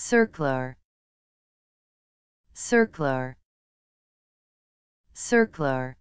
circular. Circular. Circular.